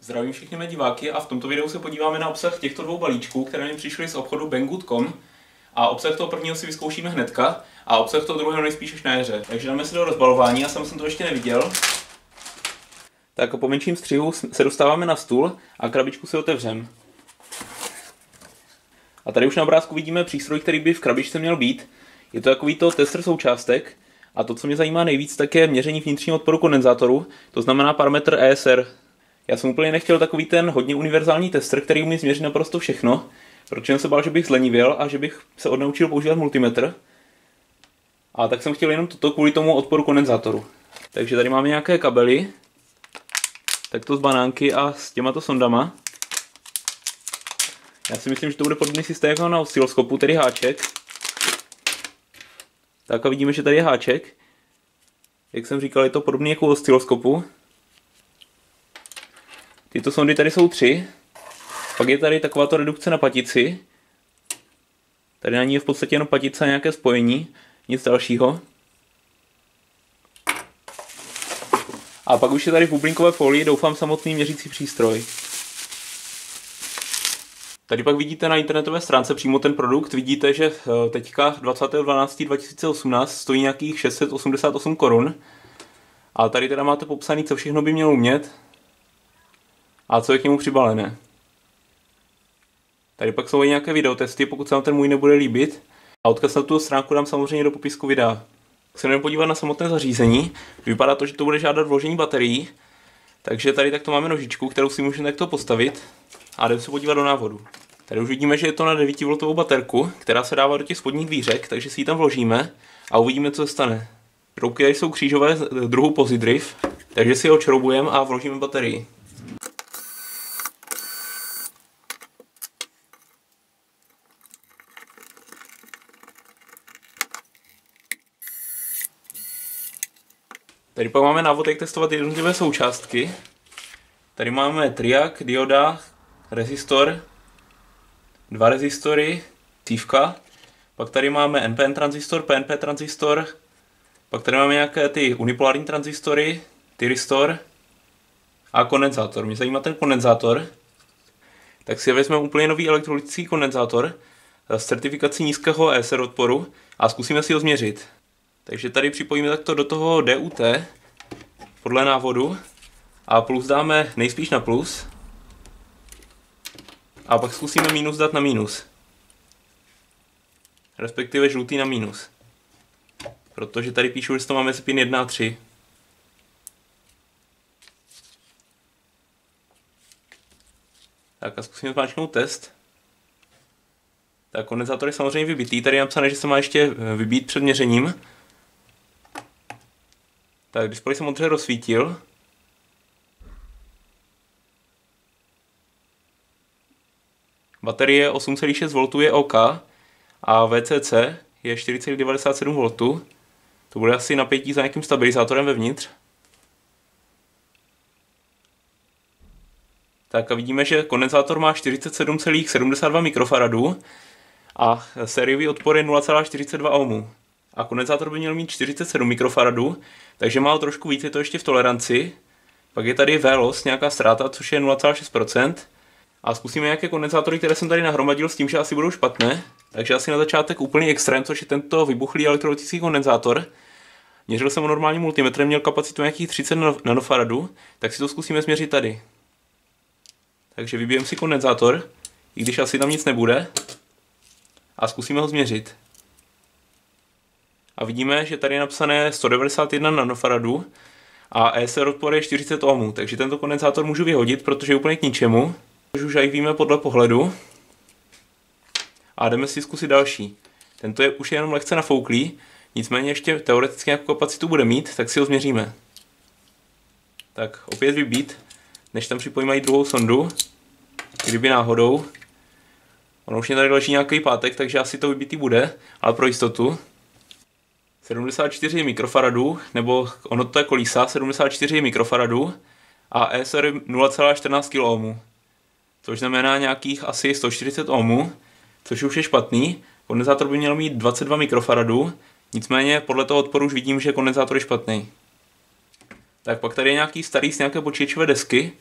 Zdravím všechny mé diváky a v tomto videu se podíváme na obsah těchto dvou balíčků, které mi přišly z obchodu Banggood.com a obsah toho prvního si vyzkoušíme hnedka a obsah toho druhého nejspíš až na jaře. Takže dáme se do rozbalování, já jsem to ještě neviděl. Tak po menším střihu se dostáváme na stůl a krabičku si otevřem. A tady už na obrázku vidíme přístroj, který by v krabičce měl být. Je to takovýto tester součástek a to, co mě zajímá nejvíc, tak je měření vnitřního odporu kondenzátoru, to znamená parametr ESR. Já jsem úplně nechtěl takový ten hodně univerzální tester, který umí změřit naprosto všechno, protože jsem se bál, že bych zlenivěl a že bych se odnaučil používat multimetr. A tak jsem chtěl jenom toto kvůli tomu odporu kondenzátoru. Takže tady máme nějaké kabely, takto z banánky a s těmato sondama. Já si myslím, že to bude podobný systém jako na oscilloskopu, tedy háček. Tak a vidíme, že tady je háček. Jak jsem říkal, je to podobný jako u oscilloskopu. Tyto sondy tady jsou tři. Pak je tady takováto redukce na patici. Tady na ní je v podstatě jenom patice a nějaké spojení, nic dalšího. A pak už je tady v bublinkové folii, doufám, samotný měřící přístroj. Tady pak vidíte na internetové stránce přímo ten produkt. Vidíte, že eh, teďka 20.12.2018 stojí nějakých 688 korun. A tady teda máte popsaný, co všechno by měl umět a co je k němu přibalené. Tady pak jsou i nějaké videotesty, pokud se vám ten můj nebude líbit. A odkaz na tu stránku dám samozřejmě do popisku videa. Se jdeme podívat na samotné zařízení. Vypadá to, že to bude žádat vložení baterií. Takže tady takto máme nožičku, kterou si můžeme takto postavit a jdeme se podívat do návodu. Tady už vidíme, že je to na 9V baterku, která se dává do těch spodních dvířek, takže si ji tam vložíme a uvidíme, co se stane. Tady jsou křížové druhu Pozidriv, takže si ho odšroubujeme a vložíme baterii. Tady pak máme návod, jak testovat jednotlivé součástky. Tady máme triak, dioda, rezistor, dva rezistory, cívka. Pak tady máme NPN tranzistor, PNP tranzistor. Pak tady máme nějaké ty unipolární tranzistory, tyristor a kondenzátor. Mě zajímá ten kondenzátor. Tak si vezmeme úplně nový elektrolytický kondenzátor s certifikací nízkého ESR odporu a zkusíme si ho změřit. Takže tady připojíme takto do toho DUT podle návodu a plus dáme nejspíš na plus a pak zkusíme minus dát na minus. Respektive žlutý na minus. Protože tady píšu, že to máme pin 1 a 3. Tak a zkusíme zmáčknout test. Tak kondenzátor je samozřejmě vybitý. Tady je napsané, že se má ještě vybít před měřením. Tak displej jsem modře rozsvítil. Baterie 8,6 V je OK a VCC je 4,97 V. To bude asi napětí za nějakým stabilizátorem vevnitř. Tak a vidíme, že kondenzátor má 47,72 mikrofaradů a sériový odpor je 0,42 ohmů a kondenzátor by měl mít 47 mikrofaradů, takže má trošku víc, je to ještě v toleranci. Pak je tady VLOS, nějaká ztráta, což je 0,6%. A zkusíme nějaké kondenzátory, které jsem tady nahromadil s tím, že asi budou špatné. Takže asi na začátek úplný extrém, což je tento vybuchlý elektrolytický kondenzátor. Měřil jsem ho normálním multimetrem, měl kapacitu nějakých 30 nanofaradů, tak si to zkusíme změřit tady. Takže vybijem si kondenzátor, i když asi tam nic nebude. A zkusíme ho změřit a vidíme, že tady je napsané 191 nanofaradů a ESR odpor je 40 ohmů, takže tento kondenzátor můžu vyhodit, protože je úplně k ničemu, už jak víme podle pohledu. A jdeme si zkusit další. Tento je už jenom lehce nafouklý, nicméně ještě teoreticky nějakou kapacitu bude mít, tak si ho změříme. Tak opět vybít, než tam připojíme i druhou sondu, kdyby náhodou. Ono už mě tady leží nějaký pátek, takže asi to vybitý bude, ale pro jistotu. 74 mikrofaradů, nebo ono to je kolísa, 74 mikrofaradů a ESR 0,14 kΩ. Což znamená nějakých asi 140 ohmů, což už je špatný. Kondenzátor by měl mít 22 mikrofaradů, nicméně podle toho odporu už vidím, že kondenzátor je špatný. Tak pak tady je nějaký starý z nějaké počítačové desky,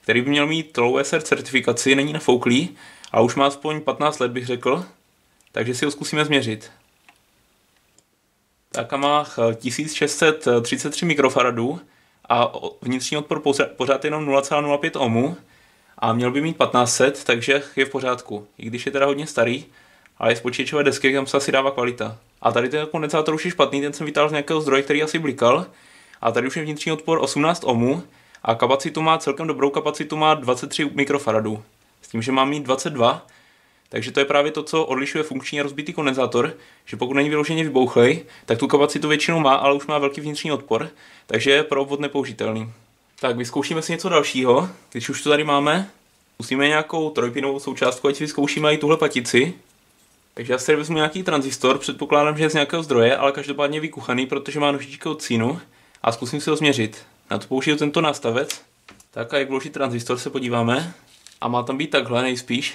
který by měl mít low SR certifikaci, není nafouklý, a už má aspoň 15 let, bych řekl, takže si ho zkusíme změřit. Tak a má 1633 mikrofaradů a vnitřní odpor pořád jenom 0,05 ohmů a měl by mít 1500, takže je v pořádku. I když je teda hodně starý, ale je z počítačové desky, kam se asi dává kvalita. A tady ten kondenzátor už je špatný, ten jsem vytáhl z nějakého zdroje, který asi blikal. A tady už je vnitřní odpor 18 ohmů a kapacitu má celkem dobrou kapacitu, má 23 mikrofaradů. S tím, že má mít 22, takže to je právě to, co odlišuje funkční a rozbitý kondenzátor, že pokud není vyloženě vybouchlej, tak tu kapacitu většinou má, ale už má velký vnitřní odpor, takže je pro obvod nepoužitelný. Tak vyzkoušíme si něco dalšího, když už to tady máme. Musíme nějakou trojpinovou součástku, ať vyzkoušíme i tuhle patici. Takže já si vezmu nějaký tranzistor, předpokládám, že je z nějakého zdroje, ale každopádně vykuchaný, protože má nožičku od cínu a zkusím si ho změřit. Na to použiju tento nástavec. Tak a jak vložit tranzistor se podíváme. A má tam být takhle nejspíš.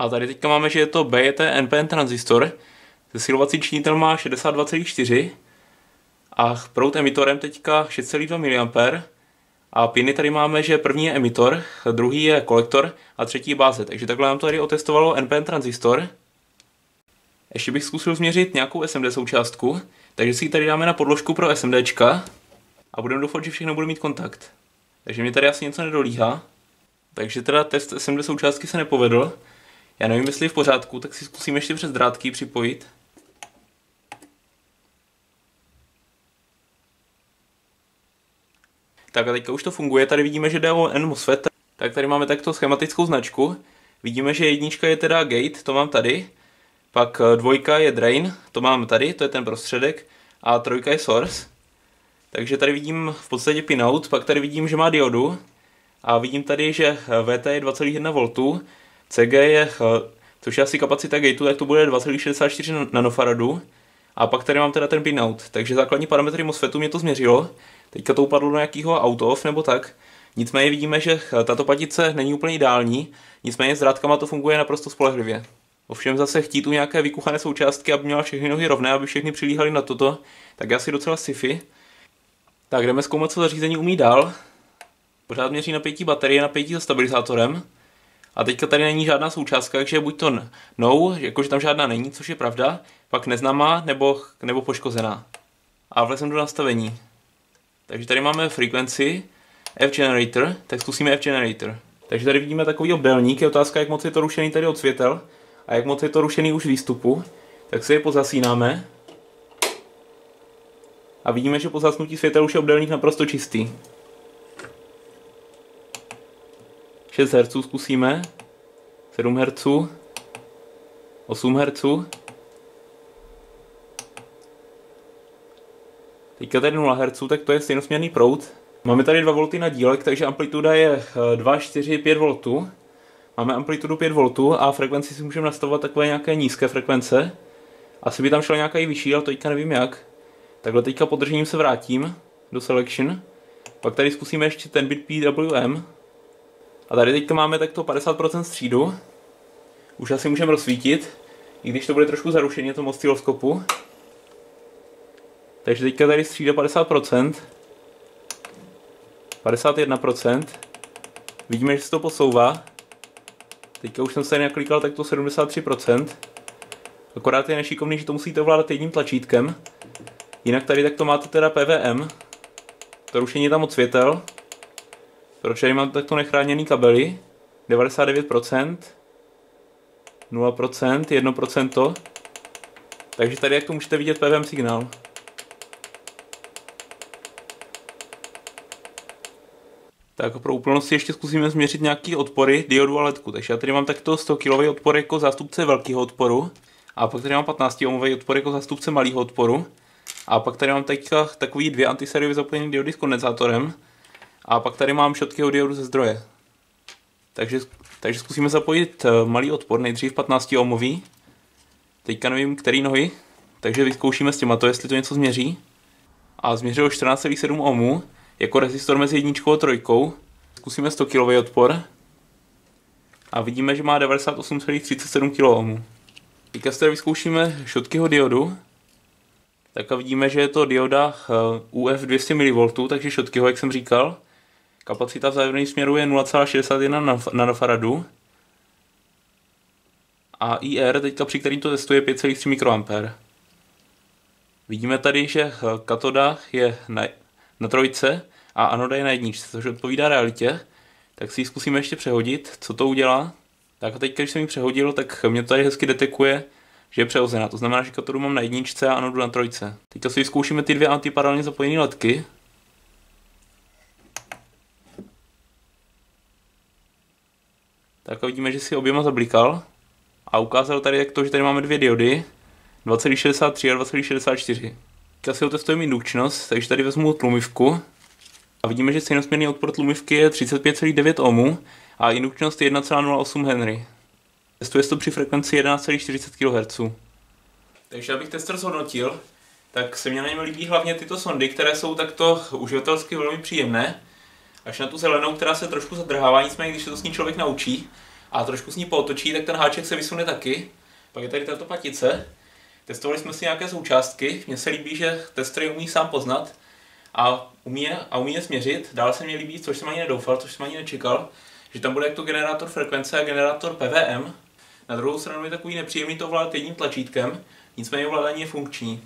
A tady teďka máme, že je to BET NPN tranzistor. Zesilovací činitel má 62,4 a prout emitorem teďka 6,2 mA. A piny tady máme, že první je emitor, druhý je kolektor a třetí je báze. Takže takhle nám to tady otestovalo NPN tranzistor. Ještě bych zkusil změřit nějakou SMD součástku, takže si ji tady dáme na podložku pro SMDčka a budeme doufat, že všechno bude mít kontakt. Takže mi tady asi něco nedolíhá. Takže teda test SMD součástky se nepovedl. Já nevím, jestli je v pořádku, tak si zkusím ještě přes drátky připojit. Tak a teďka už to funguje, tady vidíme, že jde o N MOSFET, tak tady máme takto schematickou značku. Vidíme, že jednička je teda gate, to mám tady, pak eh, dvojka je drain, to mám tady, to je ten prostředek, a trojka je source. Takže tady vidím v podstatě pinout, pak tady vidím, že má diodu, a vidím tady, že eh, VT je 2,1 V, CG je, eh, což je asi kapacita gateu, tak to bude 2,64 nanofaradu. A pak tady mám teda ten pinout, takže základní parametry MOSFETu mě to změřilo. Teďka to upadlo do nějakého auto nebo tak. Nicméně vidíme, že tato patice není úplně ideální, nicméně s drátkama to funguje naprosto spolehlivě. Ovšem zase chtít tu nějaké vykuchané součástky, aby měla všechny nohy rovné, aby všechny přilíhaly na toto, tak je asi docela sci-fi. Tak jdeme zkoumat, co zařízení umí dál. Pořád měří napětí baterie, napětí za stabilizátorem. A teďka tady není žádná součástka, takže buď to no, jakože tam žádná není, což je pravda, pak neznámá nebo, nebo poškozená. A vlezem do nastavení. Takže tady máme frequency, F generator, tak zkusíme F generator. Takže tady vidíme takový obdelník, je otázka, jak moc je to rušený tady od světel a jak moc je to rušený už výstupu. Tak si je pozasínáme. A vidíme, že po zasnutí světel už je obdelník naprosto čistý. 6 Hz zkusíme, 7 Hz, 8 Hz. Teďka tady 0 Hz, tak to je sinosměrný proud. Máme tady 2 V na dílek, takže amplituda je 2, 4, 5 V. Máme amplitudu 5 V a frekvenci si můžeme nastavovat takové nějaké nízké frekvence. Asi by tam šla nějaká vyšší, ale teďka nevím jak. Takhle teďka podržením se vrátím do selection. Pak tady zkusíme ještě ten bit PWM. A tady teďka máme takto 50% střídu. Už asi můžeme rozsvítit, i když to bude trošku zarušeně tomu osciloskopu. Takže teďka tady střída 50%. 51%. Vidíme, že se to posouvá. Teďka už jsem se naklikal takto 73%. Akorát je nešikovný, že to musíte ovládat jedním tlačítkem. Jinak tady takto máte teda PVM. To rušení je tam od světel. Proč tady mám takto nechráněný kabely? 99%, 0%, 1%. Takže tady jak to můžete vidět PVM signál. Tak pro úplnost ještě zkusíme změřit nějaký odpory diodu a ledku. Takže já tady mám takto 100 kV odpor jako zástupce velkého odporu. A pak tady mám 15 ohmový odpor jako zástupce malého odporu. A pak tady mám teďka takový dvě antisériové zapojené diody s kondenzátorem. A pak tady mám šotky diodu ze zdroje. Takže, takže zkusíme zapojit eh, malý odpor, nejdřív 15 ohmový. Teďka nevím, který nohy, takže vyzkoušíme s těma to, jestli to něco změří. A změřilo 14,7 ohmů jako rezistor mezi jedničkou a trojkou. Zkusíme 100 kV odpor. A vidíme, že má 98,37 kΩ. Teďka si tady vyzkoušíme šotkyho diodu. Tak a vidíme, že je to dioda UF 200 mV, takže Schottkyho, jak jsem říkal. Kapacita v zájemném směru je 0,61 nanofaradu. A IR, teďka při kterým to testuje, 5,3 mikroampere. Vidíme tady, že katoda je na, na trojce a anoda je na jedničce, což odpovídá realitě. Tak si ji zkusíme ještě přehodit, co to udělá. Tak a teď, když jsem ji přehodil, tak mě to tady hezky detekuje, že je přehozená. To znamená, že katodu mám na jedničce a anodu na trojce. Teď si zkoušíme ty dvě antiparalelně zapojené letky. Tak vidíme, že si oběma zablikal. A ukázal tady jak to, že tady máme dvě diody. 2063 a 2064. Teďka si otestujeme indukčnost, takže tady vezmu tlumivku. A vidíme, že stejnosměrný odpor tlumivky je 35,9 ohmů a indukčnost je 1,08 Henry. Testuje se to při frekvenci 11,40 kHz. Takže abych tester zhodnotil, tak se mě na něm líbí hlavně tyto sondy, které jsou takto uživatelsky velmi příjemné. Až na tu zelenou, která se trošku zadrhává, nicméně když se to s ní člověk naučí a trošku s ní pootočí, tak ten háček se vysune taky. Pak je tady tato patice. Testovali jsme si nějaké součástky. Mně se líbí, že tester umí sám poznat a umí je, a umí je směřit. Dále se mi líbí, což jsem ani nedoufal, což jsem ani nečekal, že tam bude jak to generátor frekvence a generátor PVM. Na druhou stranu je takový nepříjemný to ovládat jedním tlačítkem, nicméně ovládání je funkční.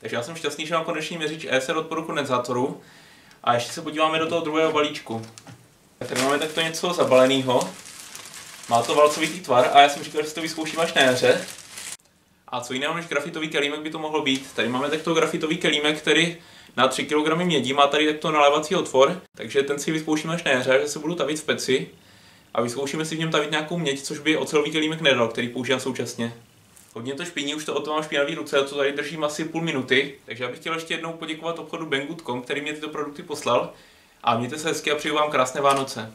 Takže já jsem šťastný, že mám konečný měřič ESR odporu kondenzátoru. A ještě se podíváme do toho druhého balíčku. Tady máme takto něco zabaleného. Má to valcovitý tvar a já jsem říkal, že si to vyzkouším až na jaře. A co jiného než grafitový kelímek by to mohlo být? Tady máme takto grafitový kelímek, který na 3 kg mědí má tady takto nalévací otvor, takže ten si vyzkoušíme až na jaře, že se budu tavit v peci a vyzkoušíme si v něm tavit nějakou měď, což by ocelový kelímek nedal, který používám současně. Hodně to špiní, už to o to mám špinavý ruce, to tady držím asi půl minuty, takže já bych chtěl ještě jednou poděkovat obchodu Banggood.com, který mě tyto produkty poslal a mějte se hezky a přeju vám krásné Vánoce.